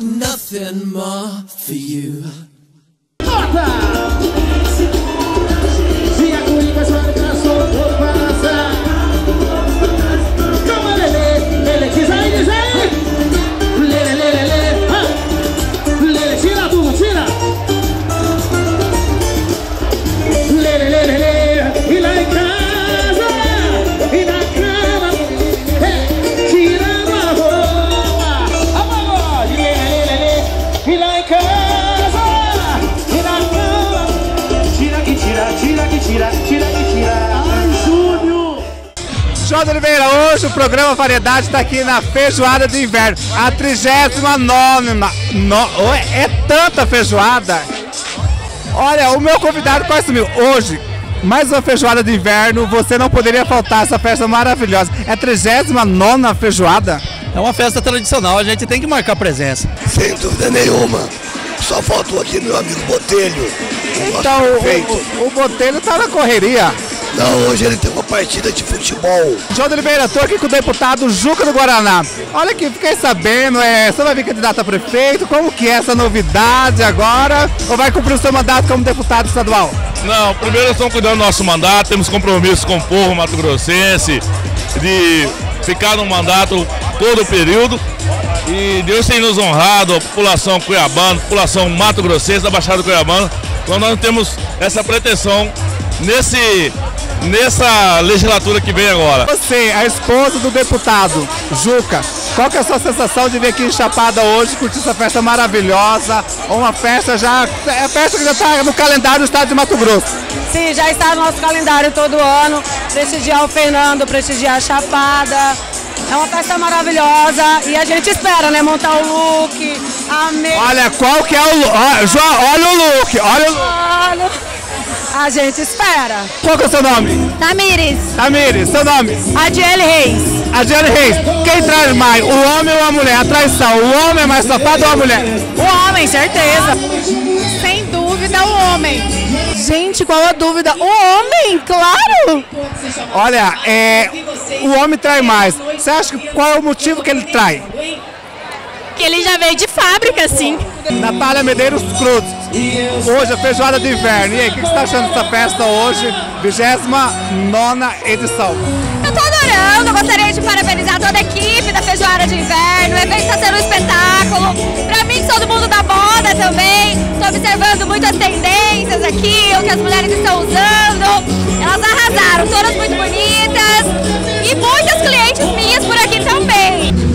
Nothing more for you. De Oliveira, hoje o programa Variedade está aqui na Feijoada de Inverno, a 39 no, é tanta feijoada! Olha, o meu convidado quase sumiu. Hoje, mais uma feijoada de inverno, você não poderia faltar essa festa maravilhosa. É a 39 feijoada? É uma festa tradicional, a gente tem que marcar presença. Sem dúvida nenhuma. Só faltou aqui meu amigo Botelho. O Então, o, o, o Botelho tá na correria. Não, hoje ele tem uma partida de futebol. João de Oliveira, estou aqui com o deputado Juca do Guaraná. Olha aqui, fiquei sabendo, é, você vai vir candidato a prefeito, como que é essa novidade agora? Ou vai cumprir o seu mandato como deputado estadual? Não, primeiro nós estamos cuidando do nosso mandato, temos compromisso com o povo mato-grossense de ficar no mandato todo o período. E Deus tem nos honrado, a população cuiabana, a população mato-grossense da Baixada Cuiabana, então nós temos essa pretensão nesse, nessa legislatura que vem agora. Você, a esposa do deputado Juca, qual que é a sua sensação de vir aqui em Chapada hoje, curtir essa festa maravilhosa? Uma festa já. É a festa que já está no calendário do estado de Mato Grosso. Sim, já está no nosso calendário todo ano. Prestigiar o Fernando, prestigiar a Chapada. É uma festa maravilhosa e a gente espera, né? Montar o look, a mesa. Olha, qual que é o. Ó, João, olha o look, olha o look. A gente espera. Qual que é o seu nome? Tamires, Tamires, seu nome? Adiele Reis. Adriane Reis, quem traz mais, o homem ou a mulher? A traição, o homem é mais safado ou a mulher? O homem, certeza. Sem dúvida, o homem. Gente, qual a dúvida? O homem, claro! Olha, é, o homem trai mais. Você acha que qual é o motivo que ele trai? Que ele já veio de fábrica, sim. Natália Medeiros Cruz, hoje a feijoada de inverno. E aí, o que você está achando dessa festa hoje, 29 edição? Eu tô adorando, gostaria de parabenizar toda a equipe da Feijoada de Inverno. O evento está sendo um espetáculo. Pra mim, que sou do mundo da moda também, tô observando muitas tendências aqui, o que as mulheres estão usando. Elas arrasaram, todas muito bonitas.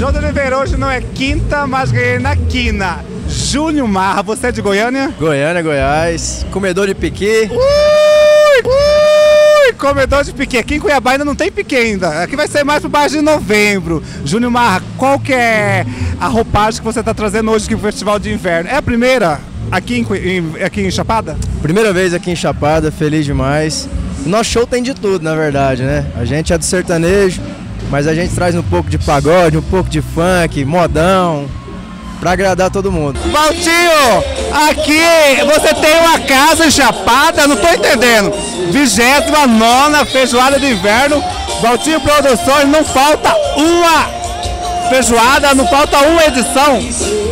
João de Oliveira hoje não é quinta, mas ganhei na quina. Júnior Marra, você é de Goiânia? Goiânia, Goiás, comedor de piqui. Ui, ui, comedor de piquê. Aqui em Cuiabá ainda não tem piquê ainda. Aqui vai ser mais pro baixo de novembro. Júnior Marra, qual que é a roupagem que você está trazendo hoje aqui pro Festival de Inverno? É a primeira aqui em, aqui em Chapada? Primeira vez aqui em Chapada, feliz demais. Nosso show tem de tudo, na verdade, né? A gente é do sertanejo, mas a gente traz um pouco de pagode, um pouco de funk, modão, pra agradar todo mundo. Valtinho, aqui você tem uma casa em Chapada, não tô entendendo. 29 feijoada de inverno. Valtinho Produções, não falta uma feijoada, não falta uma edição.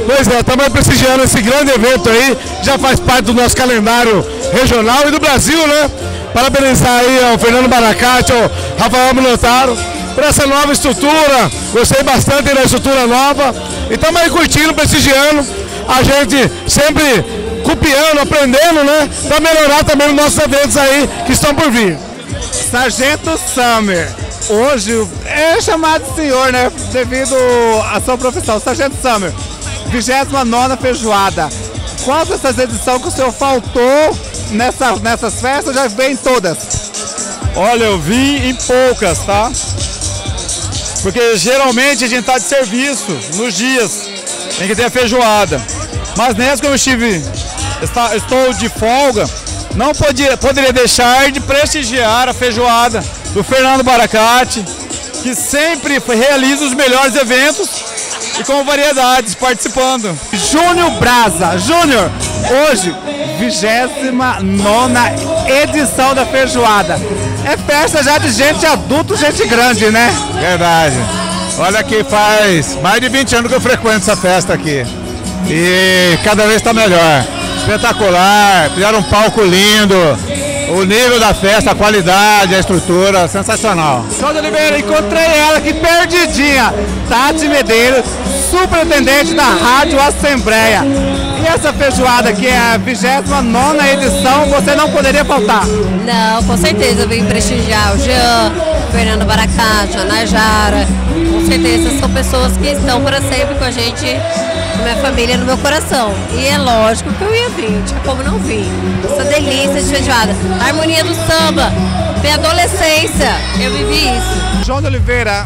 Pois é, estamos prestigiando esse grande evento aí, já faz parte do nosso calendário regional e do Brasil, né? Parabenizar aí ao Fernando Baracate, ao Rafael Minotaro, por essa nova estrutura. Gostei bastante da estrutura nova. E estamos aí curtindo, prestigiando. A gente sempre copiando, aprendendo, né? Para melhorar também os nossos eventos aí que estão por vir. Sargento Summer. Hoje é chamado de senhor, né? Devido à sua profissão. Sargento Summer, 29 feijoada. Qual dessas edições que o senhor faltou nessa, nessas festas? Já vem em todas. Olha, eu vim em poucas, tá? Porque geralmente a gente tá de serviço nos dias em que tem a feijoada. Mas nessa que eu estive, está- estou de folga, não podia, poderia deixar de prestigiar a feijoada do Fernando Baracate, que sempre realiza os melhores eventos e com variedades participando. Júnior Braza. Júnior, hoje, 29 edição da feijoada. É festa já de gente adulto, gente grande, né? Verdade. Olha que faz mais de 20 anos que eu frequento essa festa aqui. E cada vez está melhor. Espetacular, fizeram um palco lindo. O nível da festa, a qualidade, a estrutura, sensacional. João Oliveira, encontrei ela aqui perdidinha. Tati Medeiros, superintendente da Rádio Assembleia. E essa feijoada que é a 29 edição, você não poderia faltar. Não, com certeza eu vim prestigiar o Jean, Fernando Baracate, a Najara. Com certeza são pessoas que estão para sempre com a gente, com minha família, no meu coração. E é lógico que eu ia vir, tinha como não vir. Essa delícia de feijoada, a harmonia do samba, minha adolescência, eu vivi isso. João de Oliveira,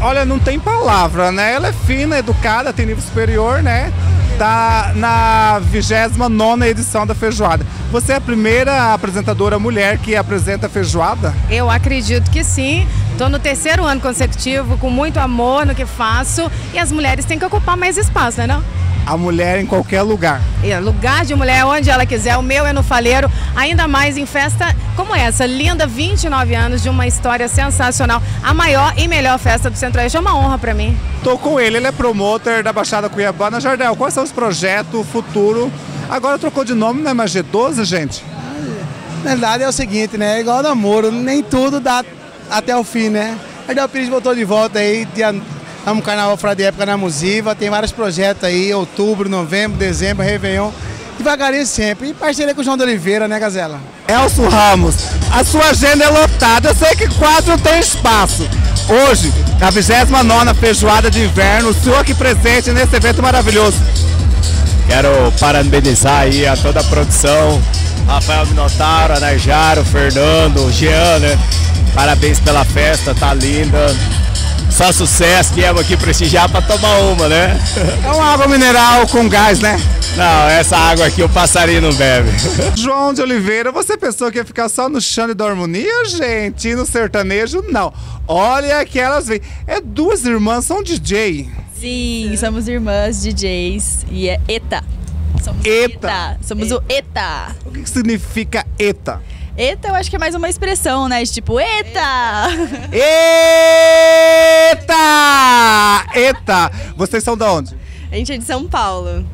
olha, não tem palavra, né? Ela é fina, educada, tem nível superior, né? Tá na 29 edição da feijoada. Você é a primeira apresentadora mulher que apresenta feijoada? Eu acredito que sim. Estou no terceiro ano consecutivo, com muito amor no que faço. E as mulheres têm que ocupar mais espaço, né? Não? A mulher em qualquer lugar. É, lugar de mulher onde ela quiser. O meu é no Faleiro, ainda mais em festa como essa, linda, 29 anos de uma história sensacional. A maior e melhor festa do Centro-Oeste. É uma honra para mim. Tô com ele, ele é promotor da Baixada Cuiabana. Jardel, quais são os projetos, futuro? Agora trocou de nome, não é mais G12, gente? Na verdade é o seguinte, né? É igual namoro, nem tudo dá até o fim, né? Jardel Pires voltou de volta aí, dia Estamos no Carnaval Fora de Época na Musiva, tem vários projetos aí, outubro, novembro, dezembro, Réveillon. Devagarinho sempre. E parceria com o João de Oliveira, né, Gazela? Elcio Ramos, a sua agenda é lotada. Eu sei que quase não tem espaço. Hoje, na 29 Feijoada de Inverno, o senhor aqui presente nesse evento maravilhoso. Quero parabenizar aí a toda a produção, Rafael Minotaro, Anarjaro, Fernando, Jean, né? Parabéns pela festa, tá linda. Só sucesso, viemos aqui prestigiar para tomar uma, né? É uma água mineral com gás, né? Não, essa água aqui o passarinho não bebe. João de Oliveira, você pensou que ia ficar só no chão da harmonia, gente? E no sertanejo, não. Olha que elas vêm. É duas irmãs, são DJ. Sim, somos irmãs DJs e é ETA. Somos ETA. ETA. Somos o ETA. O que que significa ETA? ETA eu acho que é mais uma expressão, né? De tipo, ETA! Eita! Eita! Vocês são de onde? A gente é de São Paulo.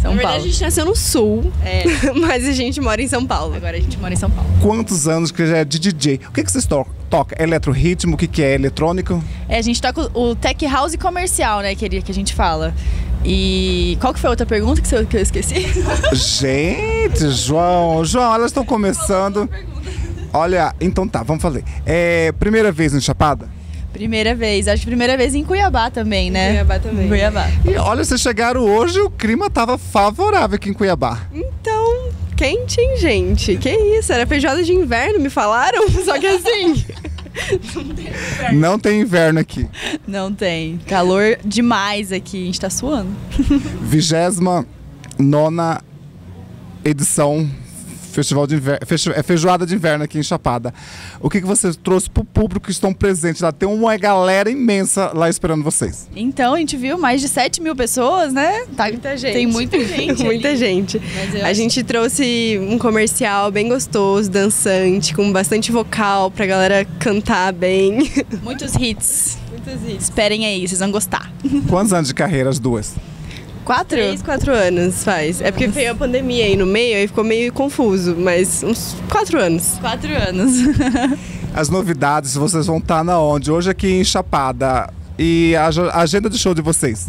São Na verdade, Paulo. a gente nasceu no sul, É, mas a gente mora em São Paulo. agora a gente mora em São Paulo. Quantos anos que já é de DJ? O que, que vocês to tocam? Eletroritmo? O que, que é? Eletrônico? É, a gente toca o o tech house comercial, né? Que, ele- que a gente fala. E qual que foi a outra pergunta que, você- que eu esqueci? Gente, João, João, elas estão começando. Olha, então tá, vamos fazer. É, primeira vez no Chapada? primeira vez, acho que primeira vez em Cuiabá também, né? Cuiabá também. Em Cuiabá. E olha, vocês chegaram hoje, o clima tava favorável aqui em Cuiabá. Então, quente, hein, gente? Que isso? Era feijoada de inverno, me falaram? Só que assim. Não tem inverno aqui. Não tem. Calor demais aqui, a gente tá suando. Vigésima nona edição Festival de Inverno, é feijoada de inverno aqui em Chapada. O que, que você trouxe pro público que estão presentes lá? Tem uma galera imensa lá esperando vocês. Então, a gente viu mais de 7 mil pessoas, né? Tá, Muita gente. Tem muita gente. Muita gente. A acho- gente trouxe um comercial bem gostoso, dançante, com bastante vocal pra galera cantar bem. Muitos hits. Muitos hits. Esperem aí, vocês vão gostar. Quantos anos de carreira as duas? Quatro? Três, quatro anos faz. É porque veio a pandemia aí no meio, aí ficou meio confuso, mas uns quatro anos. Quatro anos. As novidades, vocês vão estar na onde? Hoje aqui em Chapada. E a ag- a agenda de show de vocês?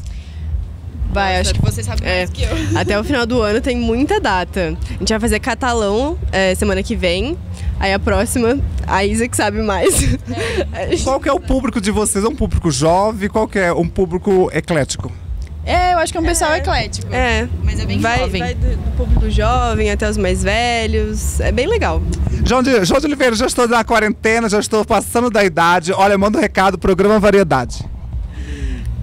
Vai, acho que vocês sabem É, mais que eu. até o final do ano tem muita data. A gente vai fazer catalão é, semana que vem. Aí a próxima, a Isa que sabe mais. Qual que é o público de vocês? É um público jovem? Qual que é um público eclético? É, eu acho que é um pessoal eclético. É, Mas é bem vai, jovem. vai do, do público jovem até os mais velhos. É bem legal. João de, João de Oliveira, já estou na quarentena, já estou passando da idade. Olha, manda um recado, programa Variedade.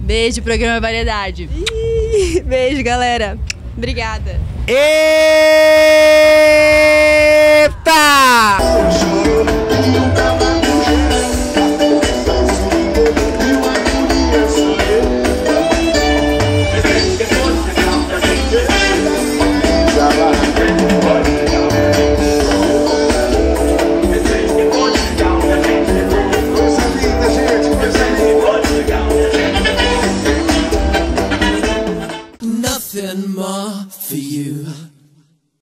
Beijo, programa Variedade. Ih, Beijo, galera. Obrigada. Eita!